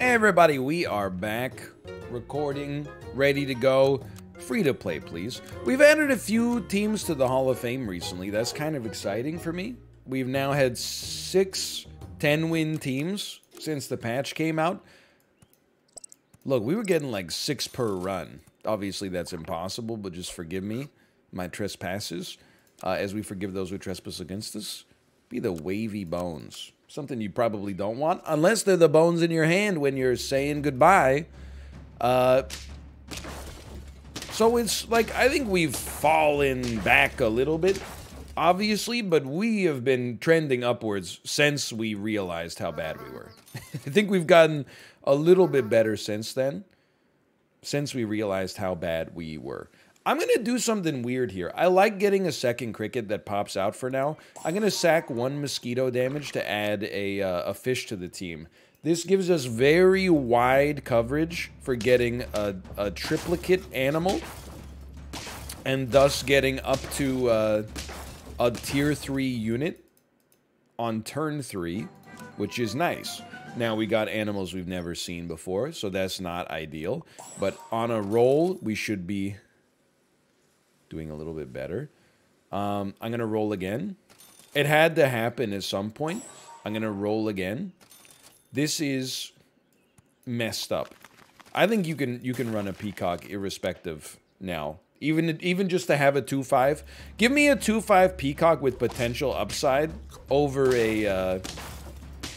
Everybody, we are back, recording, ready to go. Free to play, please. We've added a few teams to the Hall of Fame recently. That's kind of exciting for me. We've now had six 10 win teams since the patch came out. Look, we were getting like six per run. Obviously, that's impossible, but just forgive me my trespasses uh, as we forgive those who trespass against us. Be the wavy bones something you probably don't want, unless they're the bones in your hand when you're saying goodbye. Uh, so it's like, I think we've fallen back a little bit, obviously, but we have been trending upwards since we realized how bad we were. I think we've gotten a little bit better since then, since we realized how bad we were. I'm going to do something weird here. I like getting a second cricket that pops out for now. I'm going to sack one mosquito damage to add a, uh, a fish to the team. This gives us very wide coverage for getting a, a triplicate animal and thus getting up to uh, a tier 3 unit on turn 3, which is nice. Now, we got animals we've never seen before, so that's not ideal. But on a roll, we should be doing a little bit better. Um, I'm going to roll again. It had to happen at some point. I'm going to roll again. This is messed up. I think you can you can run a peacock irrespective now. Even even just to have a 2-5. Give me a 2-5 peacock with potential upside over a uh,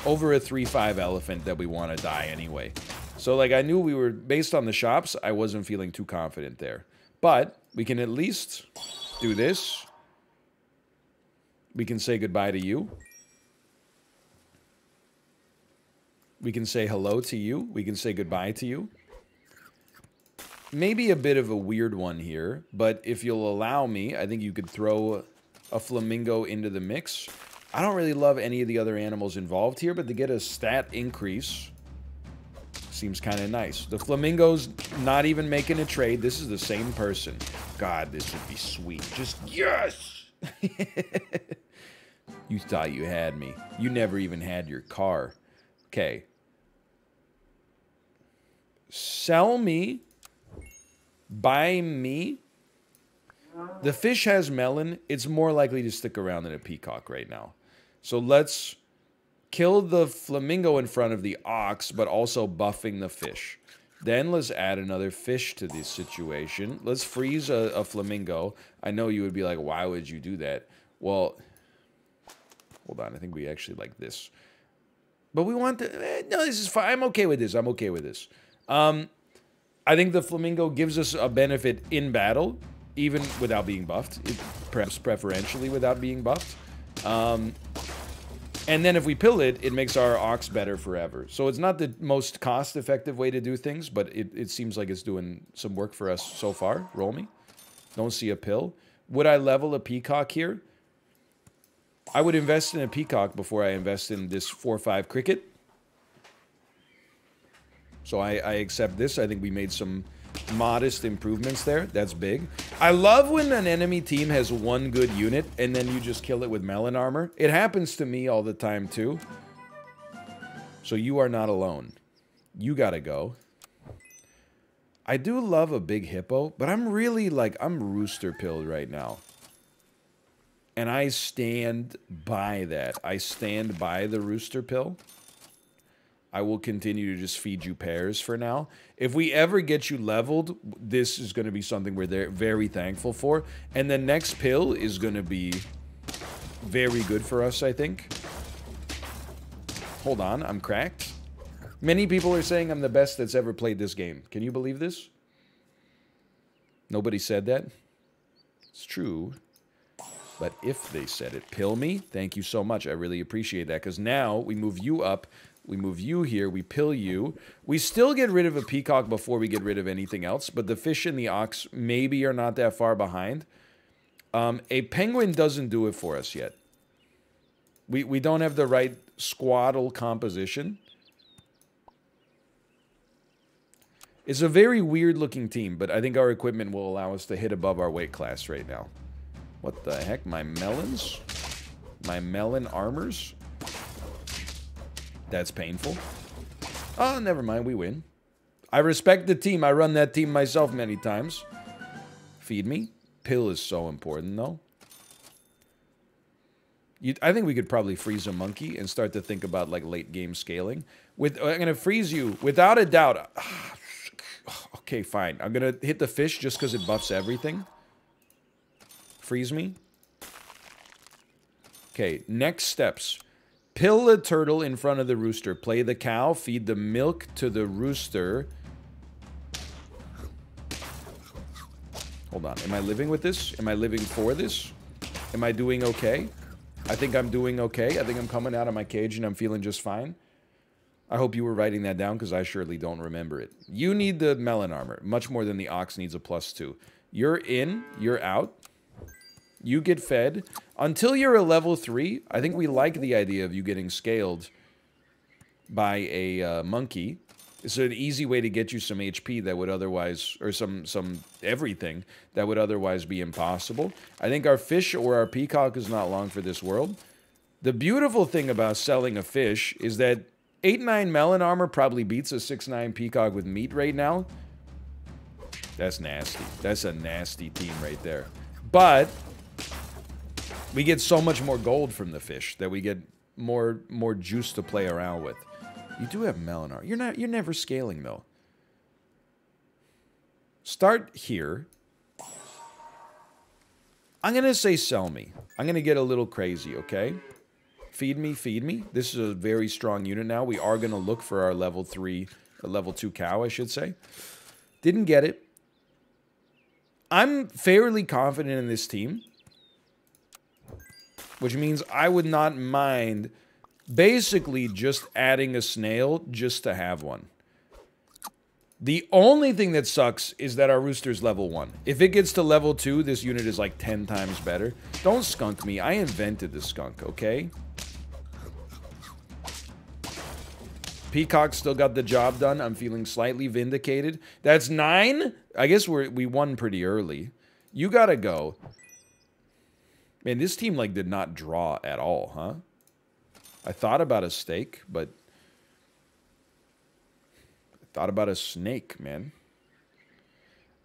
over a 3-5 elephant that we want to die anyway. So like I knew we were based on the shops, I wasn't feeling too confident there. But we can at least do this. We can say goodbye to you. We can say hello to you. We can say goodbye to you. Maybe a bit of a weird one here, but if you'll allow me, I think you could throw a flamingo into the mix. I don't really love any of the other animals involved here, but to get a stat increase seems kind of nice. The Flamingo's not even making a trade. This is the same person. God, this would be sweet. Just, yes! you thought you had me. You never even had your car. Okay. Sell me. Buy me. The fish has melon. It's more likely to stick around than a peacock right now. So let's kill the flamingo in front of the ox, but also buffing the fish. Then let's add another fish to this situation. Let's freeze a, a, flamingo. I know you would be like, why would you do that? Well, hold on. I think we actually like this. But we want to... Eh, no, this is fine. I'm okay with this. I'm okay with this. Um, I think the flamingo gives us a benefit in battle, even without being buffed. It, perhaps preferentially without being buffed. Um, and then if we pill it, it makes our ox better forever. So it's not the most cost-effective way to do things, but it, it seems like it's doing some work for us so far. Roll me. Don't see a pill. Would I level a peacock here? I would invest in a peacock before I invest in this 4-5 cricket. So I, I accept this. I think we made some modest improvements there. That's big. I love when an enemy team has one good unit and then you just kill it with melon armor. It happens to me all the time too. So you are not alone. You gotta go. I do love a big hippo, but I'm really like, I'm rooster pilled right now. And I stand by that. I stand by the rooster pill. I will continue to just feed you pears for now. If we ever get you leveled, this is going to be something we're very thankful for. And the next pill is going to be very good for us, I think. Hold on, I'm cracked. Many people are saying I'm the best that's ever played this game. Can you believe this? Nobody said that. It's true. But if they said it, pill me, thank you so much. I really appreciate that. Because now we move you up we move you here. We pill you. We still get rid of a peacock before we get rid of anything else, but the fish and the ox maybe are not that far behind. Um, a penguin doesn't do it for us yet. We, we don't have the right squaddle composition. It's a very weird looking team, but I think our equipment will allow us to hit above our weight class right now. What the heck? My melons? My melon armors? That's painful. Oh, never mind. We win. I respect the team. I run that team myself many times. Feed me. Pill is so important, though. You, I think we could probably freeze a monkey and start to think about like late game scaling. With I'm gonna freeze you without a doubt. okay, fine. I'm gonna hit the fish just because it buffs everything. Freeze me. Okay, next steps. Pill the turtle in front of the rooster. Play the cow. Feed the milk to the rooster. Hold on. Am I living with this? Am I living for this? Am I doing okay? I think I'm doing okay. I think I'm coming out of my cage and I'm feeling just fine. I hope you were writing that down because I surely don't remember it. You need the melon armor much more than the ox needs a plus two. You're in, you're out. You get fed. Until you're a level three, I think we like the idea of you getting scaled by a uh, monkey. It's an easy way to get you some HP that would otherwise, or some some everything that would otherwise be impossible. I think our fish or our peacock is not long for this world. The beautiful thing about selling a fish is that 8-9 melon armor probably beats a 6-9 peacock with meat right now. That's nasty. That's a nasty team right there. But we get so much more gold from the fish that we get more more juice to play around with. You do have melon armor. You're not. You're never scaling though. Start here. I'm gonna say sell me. I'm gonna get a little crazy. Okay. Feed me, feed me. This is a very strong unit now. We are gonna look for our level three, uh, level two cow, I should say. Didn't get it. I'm fairly confident in this team. Which means I would not mind basically just adding a snail just to have one. The only thing that sucks is that our rooster's level 1. If it gets to level 2, this unit is like 10 times better. Don't skunk me. I invented the skunk, okay? Peacock still got the job done. I'm feeling slightly vindicated. That's 9? I guess we we won pretty early. You gotta go. Man, this team like did not draw at all, huh? I thought about a steak, but I thought about a snake, man.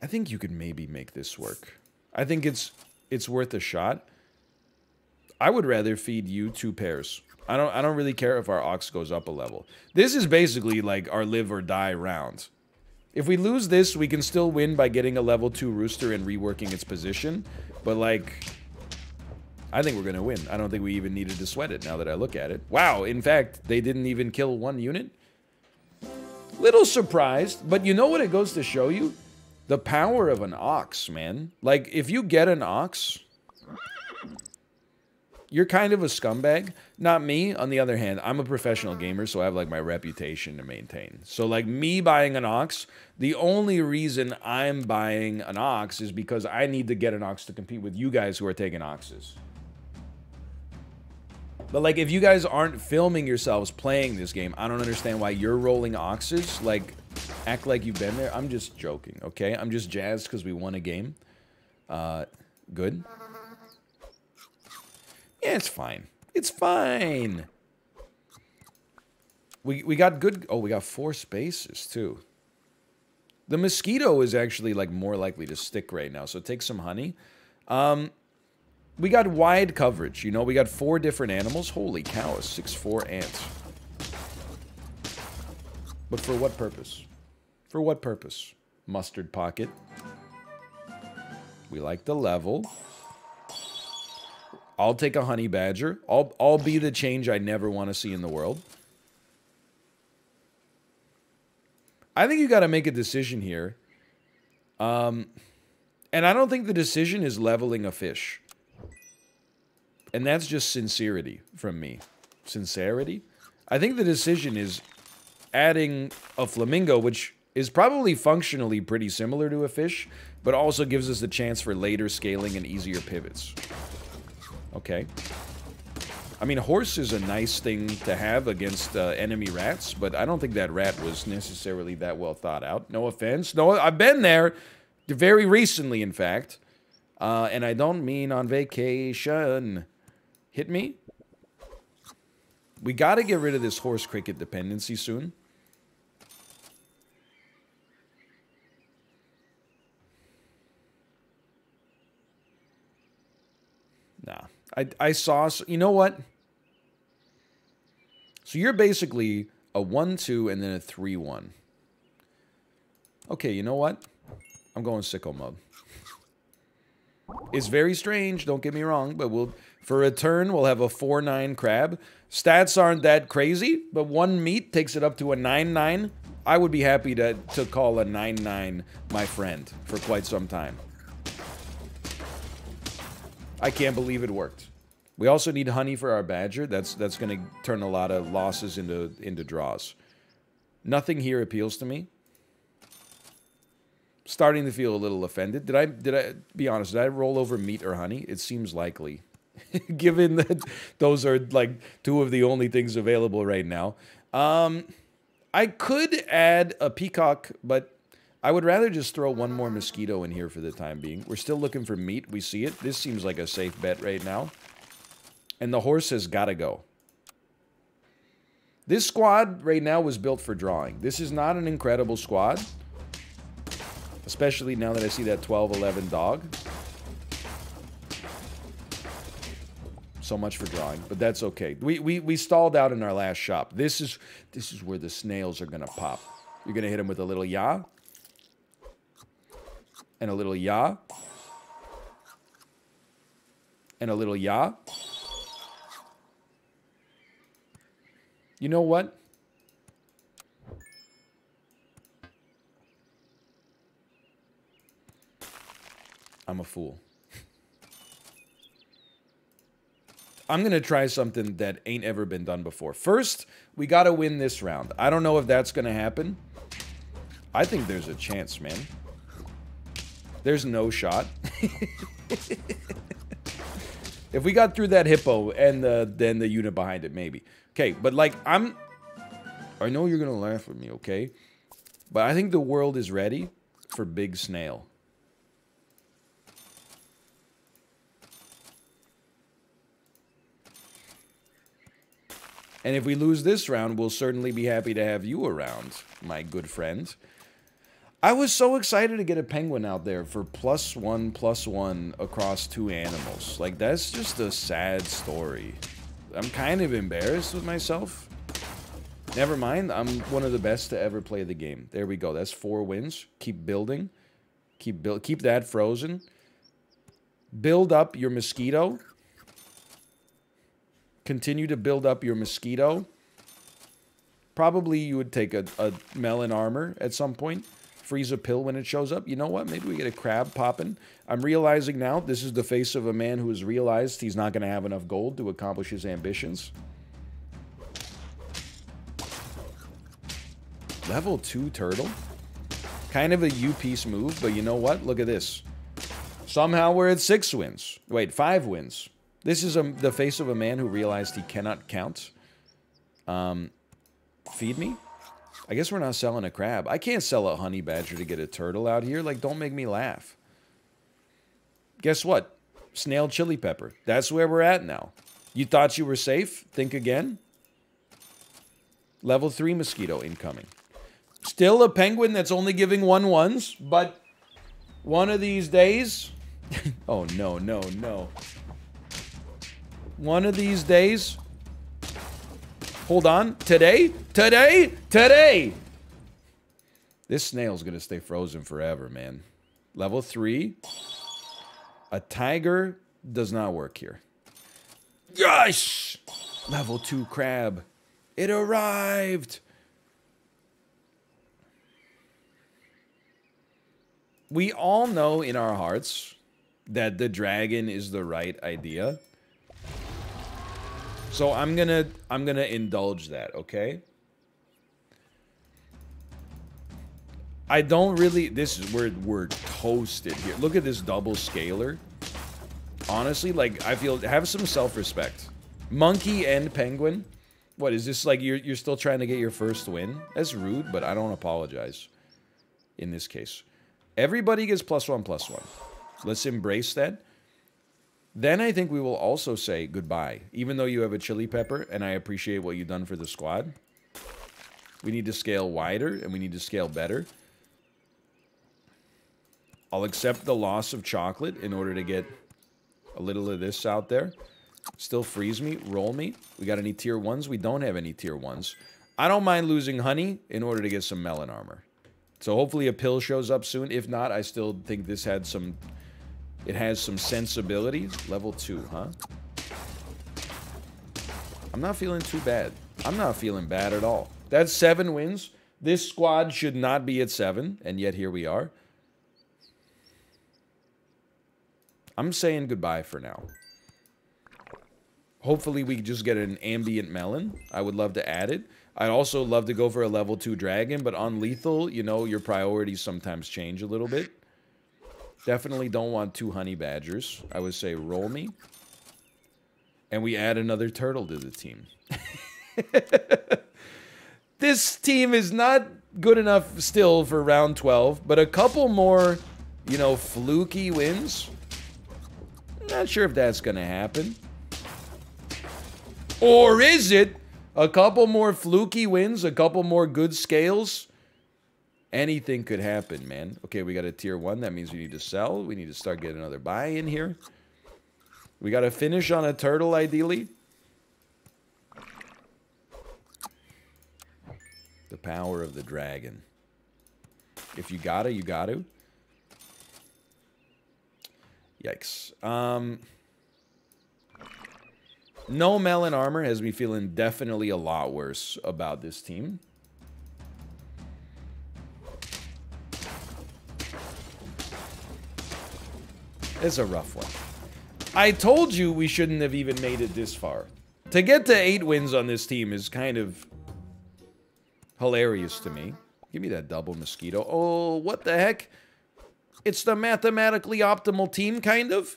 I think you could maybe make this work. I think it's it's worth a shot. I would rather feed you two pairs. I don't I don't really care if our ox goes up a level. This is basically like our live or die round. If we lose this, we can still win by getting a level 2 rooster and reworking its position. But like I think we're going to win. I don't think we even needed to sweat it now that I look at it. Wow, in fact, they didn't even kill one unit. Little surprised, but you know what it goes to show you? The power of an ox, man. Like, if you get an ox, you're kind of a scumbag. Not me, on the other hand. I'm a professional gamer, so I have, like, my reputation to maintain. So, like, me buying an ox, the only reason I'm buying an ox is because I need to get an ox to compete with you guys who are taking oxes. But like, if you guys aren't filming yourselves playing this game, I don't understand why you're rolling oxes. Like, act like you've been there. I'm just joking, okay? I'm just jazzed because we won a game. Uh, good. Yeah, it's fine. It's fine. We, we got good... Oh, we got four spaces, too. The mosquito is actually, like, more likely to stick right now, so take some honey. Um, we got wide coverage. You know, we got four different animals. Holy cow, a 6'4 ant. But for what purpose? For what purpose? Mustard pocket. We like the level. I'll take a honey badger. I'll, I'll be the change I never want to see in the world. I think you got to make a decision here. Um, and I don't think the decision is leveling a fish. And that's just sincerity from me. Sincerity? I think the decision is adding a flamingo, which is probably functionally pretty similar to a fish, but also gives us the chance for later scaling and easier pivots. Okay. I mean, horse is a nice thing to have against uh, enemy rats, but I don't think that rat was necessarily that well thought out. No offense. No, I've been there very recently, in fact. Uh, and I don't mean on vacation. Hit me? We got to get rid of this horse cricket dependency soon. Nah. I, I saw... You know what? So you're basically a 1-2 and then a 3-1. Okay, you know what? I'm going sicko mode. It's very strange, don't get me wrong, but we'll for a turn we'll have a 4-9 crab. Stats aren't that crazy, but one meat takes it up to a 9-9. I would be happy to, to call a 9-9 my friend for quite some time. I can't believe it worked. We also need honey for our badger. That's that's going to turn a lot of losses into into draws. Nothing here appeals to me. Starting to feel a little offended. Did I did I be honest? Did I roll over meat or honey? It seems likely. Given that those are like two of the only things available right now. Um I could add a peacock, but I would rather just throw one more mosquito in here for the time being. We're still looking for meat. We see it. This seems like a safe bet right now. And the horse has got to go. This squad right now was built for drawing. This is not an incredible squad. Especially now that I see that 12-11 dog. So much for drawing, but that's okay. We, we, we stalled out in our last shop. This is, this is where the snails are going to pop. You're going to hit them with a little ya. And a little ya. And a little ya. You know what? I'm a fool. I'm going to try something that ain't ever been done before. First, we got to win this round. I don't know if that's going to happen. I think there's a chance, man. There's no shot. if we got through that hippo and the, then the unit behind it, maybe. Okay, but like, I'm... I know you're going to laugh at me, okay? But I think the world is ready for Big Snail. And if we lose this round, we'll certainly be happy to have you around, my good friend. I was so excited to get a penguin out there for plus one, plus one across two animals. Like, that's just a sad story. I'm kind of embarrassed with myself. Never mind, I'm one of the best to ever play the game. There we go. That's four wins. Keep building. Keep build. Keep that frozen. Build up your mosquito. Continue to build up your mosquito. Probably you would take a, a melon armor at some point. Freeze a pill when it shows up. You know what? Maybe we get a crab popping. I'm realizing now this is the face of a man who has realized he's not going to have enough gold to accomplish his ambitions. Level 2 turtle? Kind of a U-piece move, but you know what? Look at this. Somehow we're at 6 wins. Wait, 5 wins. This is a, the face of a man who realized he cannot count. Um, feed me? I guess we're not selling a crab. I can't sell a honey badger to get a turtle out here. Like, don't make me laugh. Guess what? Snail chili pepper. That's where we're at now. You thought you were safe? Think again. Level 3 mosquito incoming. Still a penguin that's only giving one ones, but one of these days... oh, no, no, no. One of these days. Hold on. Today? Today? Today! This snail's going to stay frozen forever, man. Level 3. A tiger does not work here. Yes! Level 2 crab. It arrived! We all know in our hearts that the dragon is the right idea. So I'm gonna I'm gonna indulge that, okay? I don't really this is where we're toasted here. Look at this double scaler. Honestly, like I feel have some self-respect. Monkey and penguin. What is this like you're you're still trying to get your first win? That's rude, but I don't apologize in this case. Everybody gets plus one plus one. Let's embrace that. Then I think we will also say goodbye. Even though you have a chili pepper and I appreciate what you've done for the squad, we need to scale wider and we need to scale better. I'll accept the loss of chocolate in order to get a little of this out there. Still freeze me, roll me. We got any tier ones? We don't have any tier ones. I don't mind losing honey in order to get some melon armor. So hopefully a pill shows up soon. If not, I still think this had some... It has some sensibilities. Level 2, huh? I'm not feeling too bad. I'm not feeling bad at all. That's seven wins. This squad should not be at seven, and yet here we are. I'm saying goodbye for now. Hopefully we just get an ambient melon. I would love to add it. I'd also love to go for a level 2 dragon, but on lethal, you know, your priorities sometimes change a little bit. Definitely don't want two honey badgers. I would say roll me. And we add another turtle to the team. this team is not good enough still for round 12, but a couple more, you know, fluky wins. Not sure if that's going to happen. Or is it a couple more fluky wins, a couple more good scales? Anything could happen, man. Okay, we got a tier 1. That means we need to sell. We need to start getting another buy in here. We got to finish on a turtle, ideally. The power of the dragon. If you gotta, you gotta. Yikes. Um, no melon armor has me feeling definitely a lot worse about this team. It's a rough one. I told you we shouldn't have even made it this far. To get to eight wins on this team is kind of hilarious to me. Give me that double mosquito. Oh, what the heck? It's the mathematically optimal team, kind of.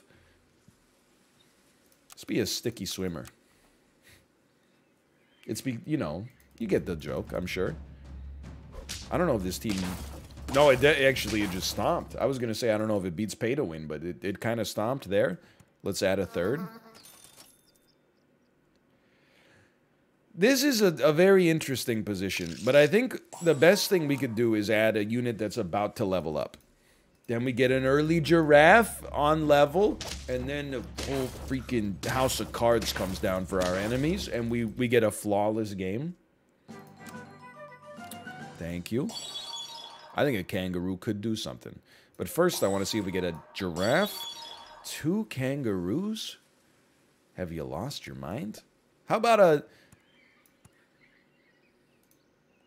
Let's be a sticky swimmer. It's be, you know, you get the joke, I'm sure. I don't know if this team... No, it actually it just stomped. I was going to say, I don't know if it beats pay to win, but it, it kind of stomped there. Let's add a third. This is a, a, very interesting position, but I think the best thing we could do is add a unit that's about to level up. Then we get an early giraffe on level, and then the whole freaking house of cards comes down for our enemies, and we, we get a flawless game. Thank you. I think a kangaroo could do something. But first, I want to see if we get a giraffe. Two kangaroos? Have you lost your mind? How about a...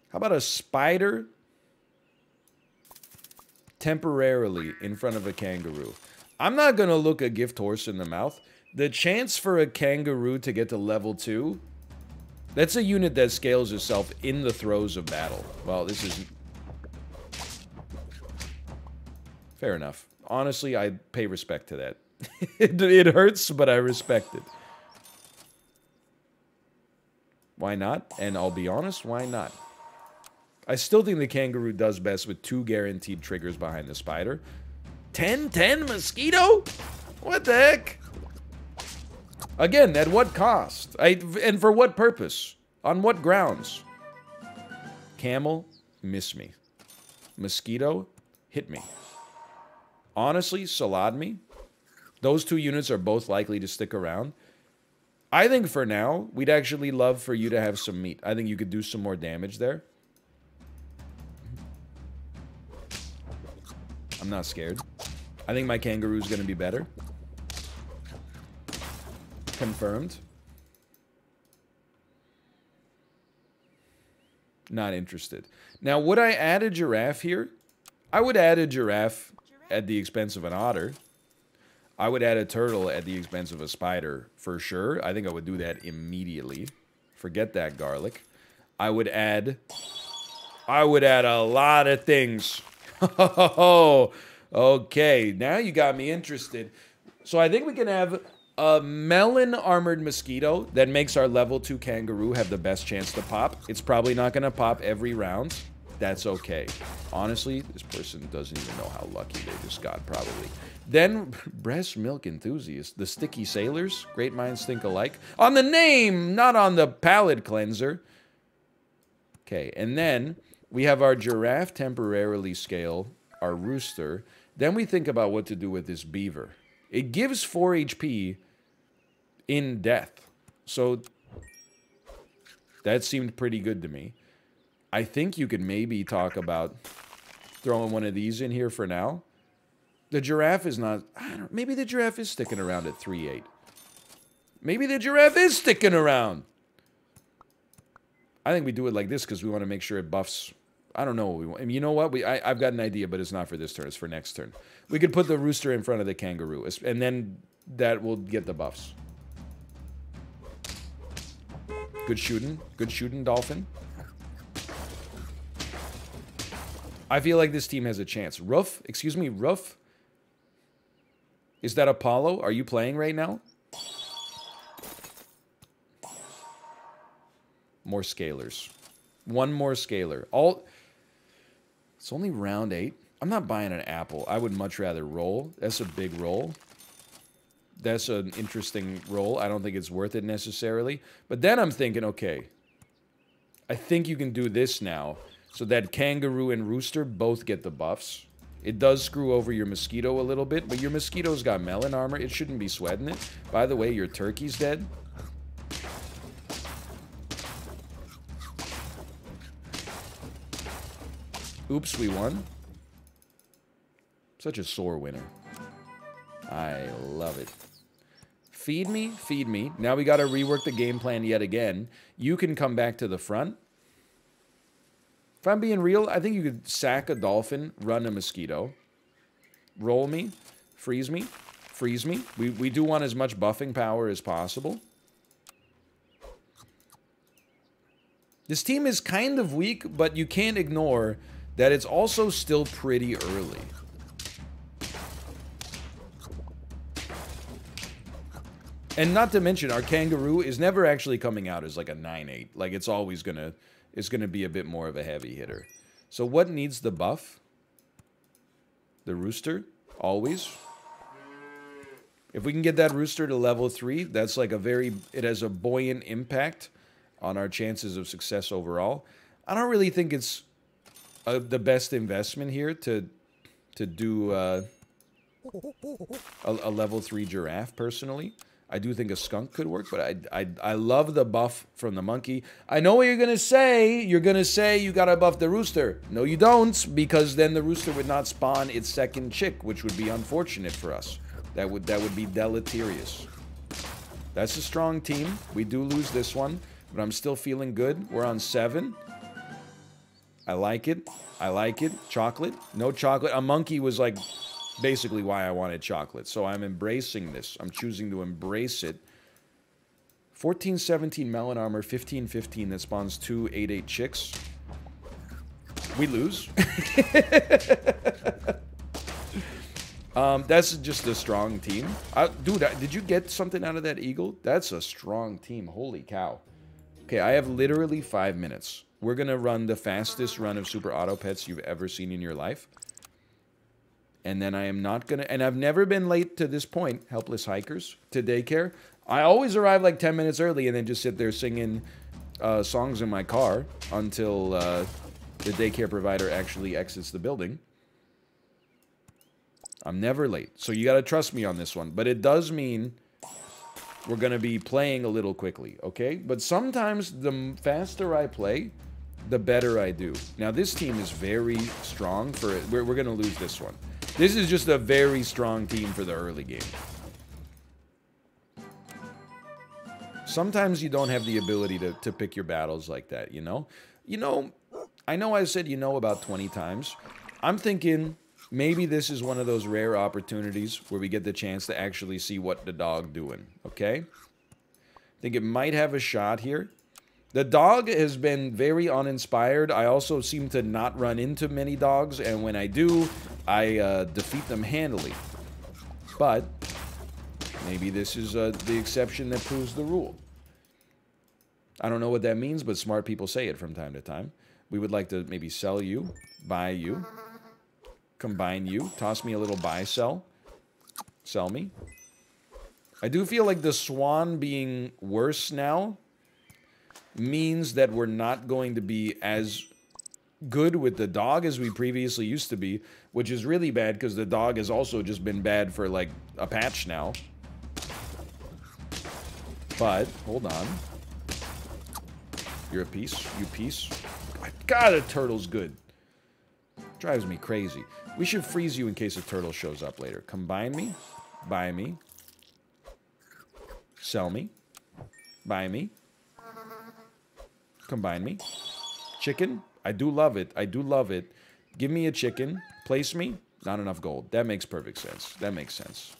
How about a spider temporarily in front of a kangaroo? I'm not going to look a gift horse in the mouth. The chance for a kangaroo to get to level 2, that's a unit that scales itself in the throes of battle. Well, this is... Fair enough. Honestly, I pay respect to that. it, it hurts, but I respect it. Why not? And I'll be honest, why not? I still think the kangaroo does best with two guaranteed triggers behind the spider. 10 10 mosquito? What the heck? Again, at what cost? I, and for what purpose? On what grounds? Camel, miss me. Mosquito, hit me. Honestly, salad me. Those two units are both likely to stick around. I think for now, we'd actually love for you to have some meat. I think you could do some more damage there. I'm not scared. I think my kangaroo is going to be better. Confirmed. Not interested. Now, would I add a giraffe here? I would add a giraffe at the expense of an otter. I would add a turtle at the expense of a spider for sure. I think I would do that immediately. Forget that garlic. I would add... I would add a lot of things. Okay. Now you got me interested. So I think we can have a melon armored mosquito that makes our level 2 kangaroo have the best chance to pop. It's probably not going to pop every round. That's okay. Honestly, this person doesn't even know how lucky they just got, probably. Then, breast milk enthusiast, the sticky sailors, great minds think alike. On the name, not on the palate cleanser. Okay, and then we have our giraffe temporarily scale, our rooster. Then we think about what to do with this beaver. It gives 4 HP in death. So that seemed pretty good to me. I think you could maybe talk about throwing one of these in here for now. The giraffe is not... maybe the giraffe is sticking around at 3-8. Maybe the giraffe is sticking around. I think we do it like this because we want to make sure it buffs... I don't know what we want. I mean, you know what? We I, I've got an idea, but it's not for this turn. It's for next turn. We could put the rooster in front of the kangaroo, and then that will get the buffs. Good shooting. Good shooting, Dolphin. I feel like this team has a chance. Roof? Excuse me, Roof? Is that Apollo? Are you playing right now? More scalers. One more scaler. All. It's only round eight. I'm not buying an apple. I would much rather roll. That's a big roll. That's an interesting roll. I don't think it's worth it necessarily. But then I'm thinking, okay, I think you can do this now. So that kangaroo and rooster both get the buffs. It does screw over your mosquito a little bit, but your mosquito's got melon armor. It shouldn't be sweating it. By the way, your turkey's dead. Oops, we won. Such a sore winner. I love it. Feed me, feed me. Now we got to rework the game plan yet again. You can come back to the front. If I'm being real, I think you could sack a dolphin, run a mosquito, roll me, freeze me, freeze me. We, we do want as much buffing power as possible. This team is kind of weak, but you can't ignore that it's also still pretty early. And not to mention, our kangaroo is never actually coming out as like a 9-8. Like, it's always going to is gonna be a bit more of a heavy hitter. So what needs the buff? The rooster, always. If we can get that rooster to level 3, that's like a very... It has a buoyant impact on our chances of success overall. I don't really think it's uh, the best investment here to to do uh, a, a, level 3 giraffe, personally. I do think a skunk could work, but I, I, I love the buff from the monkey. I know what you're going to say. You're going to say you got to buff the rooster. No, you don't, because then the rooster would not spawn its second chick, which would be unfortunate for us. That would, that would be deleterious. That's a strong team. We do lose this one, but I'm still feeling good. We're on seven. I like it. I like it. Chocolate. No chocolate. A monkey was like basically why I wanted chocolate. So I'm embracing this. I'm choosing to embrace it. 1417 melon armor, 1515 that spawns two 8-8 chicks. We lose. um, that's just a strong team. Uh, dude, did you get something out of that eagle? That's a strong team. Holy cow. Okay, I have literally five minutes. We're going to run the fastest run of Super Auto Pets you've ever seen in your life. And then I am not going to... And I've never been late to this point, helpless hikers, to daycare. I always arrive like 10 minutes early and then just sit there singing uh, songs in my car until uh, the daycare provider actually exits the building. I'm never late. So you got to trust me on this one. But it does mean we're going to be playing a little quickly, okay? But sometimes the faster I play, the better I do. Now, this team is very strong for it. We're, we're going to lose this one. This is just a very strong team for the early game. Sometimes you don't have the ability to, to pick your battles like that, you know? You know, I know I said you know about 20 times. I'm thinking maybe this is one of those rare opportunities where we get the chance to actually see what the dog doing, okay? I think it might have a shot here. The dog has been very uninspired. I also seem to not run into many dogs, and when I do, I uh, defeat them handily. But maybe this is uh, the exception that proves the rule. I don't know what that means, but smart people say it from time to time. We would like to maybe sell you, buy you, combine you, toss me a little buy sell, sell me. I do feel like the swan being worse now means that we're not going to be as good with the dog as we previously used to be, which is really bad because the dog has also just been bad for like a patch now. But, hold on. You're a piece. You piece. God, a turtle's good. Drives me crazy. We should freeze you in case a turtle shows up later. Combine me. Buy me. Sell me. Buy me. Combine me. Chicken. I do love it. I do love it. Give me a chicken. Place me. Not enough gold. That makes perfect sense. That makes sense.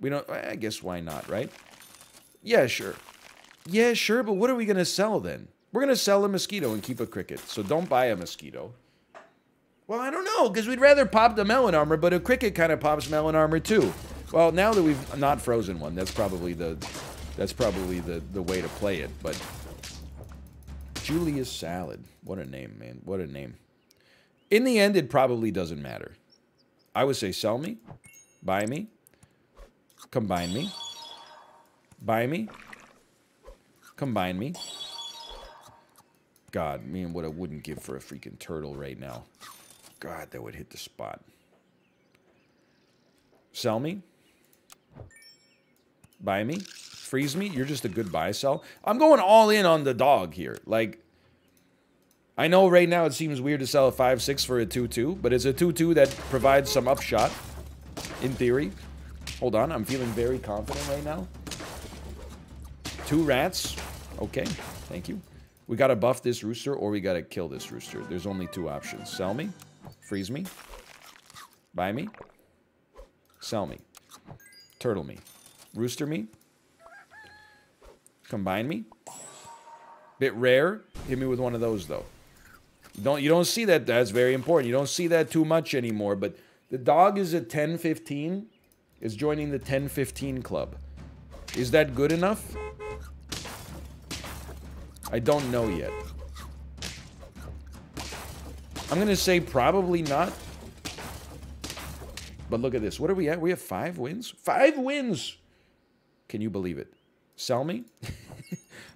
We don't... I guess why not, right? Yeah, sure. Yeah, sure, but what are we going to sell then? We're going to sell a mosquito and keep a cricket. So don't buy a mosquito. Well, I don't know, because we'd rather pop the melon armor, but a cricket kind of pops melon armor too. Well, now that we've not frozen one, that's probably the that's probably the, the way to play it, but Julius Salad. What a name, man. What a name. In the end, it probably doesn't matter. I would say sell me, buy me, combine me, buy me, combine me. God, man, what I wouldn't give for a freaking turtle right now. God, that would hit the spot. Sell me. Buy me. Freeze me. You're just a good buy sell. I'm going all in on the dog here. Like, I know right now it seems weird to sell a 5-6 for a 2-2, but it's a 2-2 that provides some upshot, in theory. Hold on, I'm feeling very confident right now. Two rats. Okay, thank you. We gotta buff this rooster or we gotta kill this rooster. There's only two options. Sell me. Freeze me. Buy me. Sell me. Turtle me. Rooster me. Combine me. Bit rare. Hit me with one of those though. You don't you don't see that that's very important. You don't see that too much anymore, but the dog is at 1015 is joining the 1015 club. Is that good enough? I don't know yet. I'm going to say probably not. But look at this. What are we at? We have five wins? Five wins! Can you believe it? Sell me?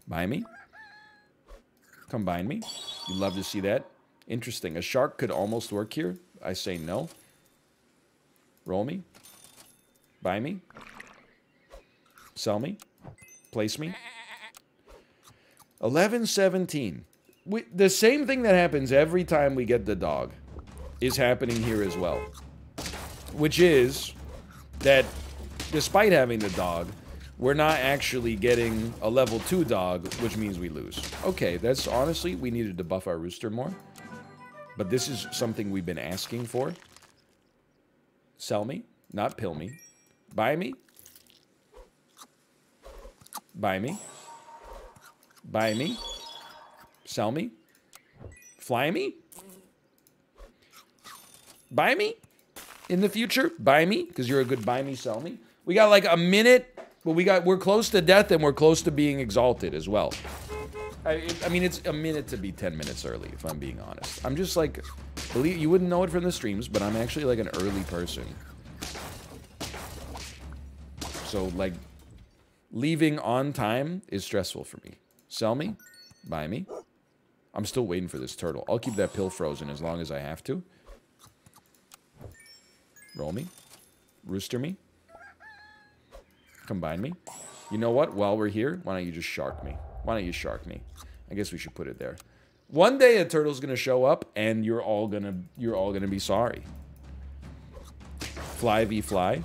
Buy me? Combine me? You'd love to see that? Interesting. A shark could almost work here. I say no. Roll me? Buy me? Sell me? Place me? 1117. we, the same thing that happens every time we get the dog is happening here as well. Which is that despite having the dog, we're not actually getting a level 2 dog, which means we lose. Okay, that's honestly, we needed to buff our rooster more. But this is something we've been asking for. Sell me, not pill me. Buy me. Buy me. Buy me. Sell me? Fly me? Buy me? In the future? Buy me? Because you're a good buy me, sell me? We got like a minute, but we got we're close to death and we're close to being exalted as well. I, I mean, it's a minute to be 10 minutes early, if I'm being honest. I'm just like, believe you wouldn't know it from the streams, but I'm actually like an early person. So, like, leaving on time is stressful for me. Sell me, buy me, I'm still waiting for this turtle. I'll keep that pill frozen as long as I have to. Roll me. Rooster me. Combine me. You know what? While we're here, why don't you just shark me? Why don't you shark me? I guess we should put it there. One day a turtle's gonna show up and you're all gonna you're all gonna be sorry. Fly v fly.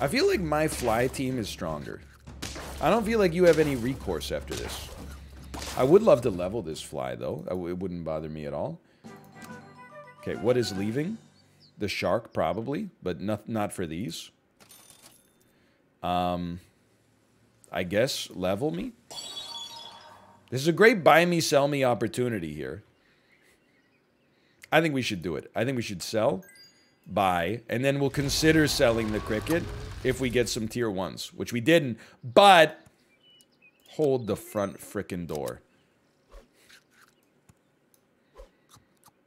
I feel like my fly team is stronger. I don't feel like you have any recourse after this. I would love to level this fly, though. it wouldn't bother me at all. Okay, what is leaving? The shark, probably, but not, not for these. Um, I guess level me? This is a great buy me, sell me opportunity here. I think we should do it. I think we should sell, buy, and then we'll consider selling the cricket if we get some tier ones, which we didn't. But hold the front frickin' door.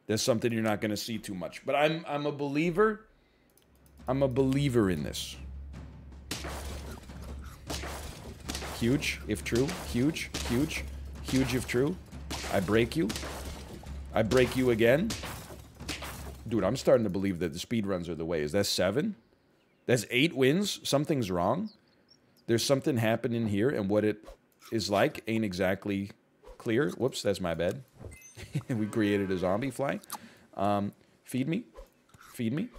There's something you're not going to see too much. But I'm I'm a believer. I'm a believer in this. Huge, if true. Huge, huge, huge if true. I break you. I break you again. Dude, I'm starting to believe that the speed runs are the way. Is that seven? That's eight wins? Something's wrong. There's something happening here, and what it is like ain't exactly clear. Whoops, that's my bad. we created a zombie fly. Um, feed me. Feed me.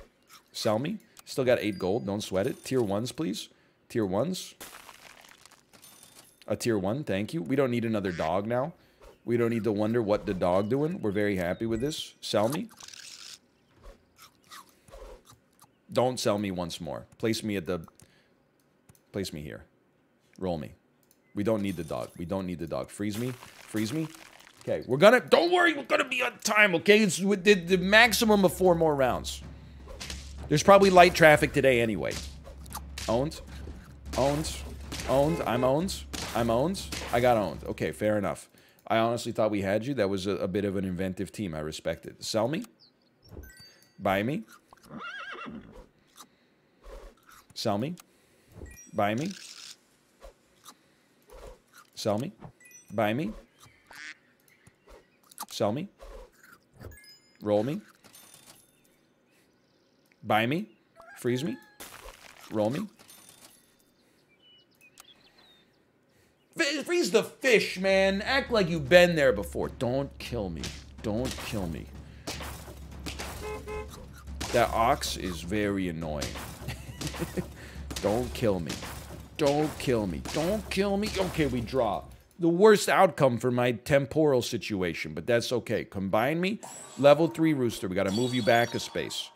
Sell me. Still got eight gold. Don't sweat it. Tier ones, please. Tier ones. A tier one, thank you. We don't need another dog now. We don't need to wonder what the dog doing. We're very happy with this. Sell me. Don't sell me once more. Place me at the... Place me here. Roll me. We don't need the dog. We don't need the dog. Freeze me. Freeze me. Okay, we're gonna... Don't worry, we're gonna be on time, okay? It's with the, the maximum of four more rounds. There's probably light traffic today anyway. Owned. Owned. Owned. I'm owned. I'm owned. I got owned. Okay, fair enough. I honestly thought we had you. That was a, a bit of an inventive team. I respect it. Sell me. Buy me. Sell me. Buy me. Sell me. Buy me. Sell me. Roll me. Buy me. Freeze me. Roll me. Freeze the fish, man. Act like you've been there before. Don't kill me. Don't kill me. That ox is very annoying. Don't kill me. Don't kill me. Don't kill me. Okay, we draw. The worst outcome for my temporal situation, but that's okay. Combine me. Level 3 rooster. We got to move you back a space.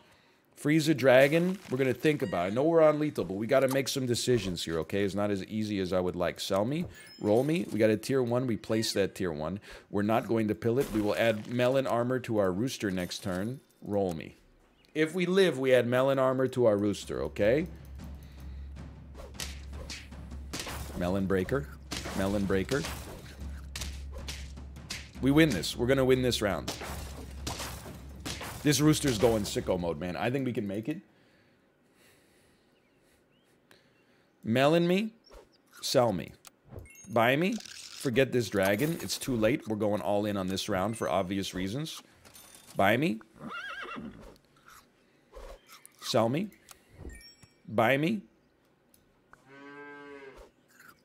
Freeze a dragon. We're going to think about it. I know we're on lethal, but we got to make some decisions here, okay? It's not as easy as I would like. Sell me. Roll me. We got a tier 1. We place that tier 1. We're not going to pill it. We will add melon armor to our rooster next turn. Roll me. If we live, we add melon armor to our rooster, okay? Melon breaker. Melon breaker. We win this. We're going to win this round. This rooster's going sicko mode, man. I think we can make it. Melon me. Sell me. Buy me. Forget this dragon. It's too late. We're going all in on this round for obvious reasons. Buy me. Sell me. Buy me.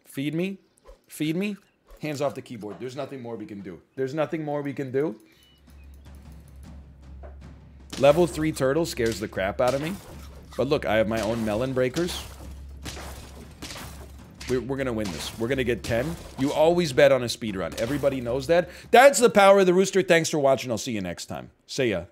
Feed me. Feed me. Hands off the keyboard. There's nothing more we can do. There's nothing more we can do. Level 3 turtle scares the crap out of me. But look, I have my own melon breakers. We're, we're going to win this. We're going to get 10. You always bet on a speed run. Everybody knows that. That's the power of the rooster. Thanks for watching. I'll see you next time. See ya.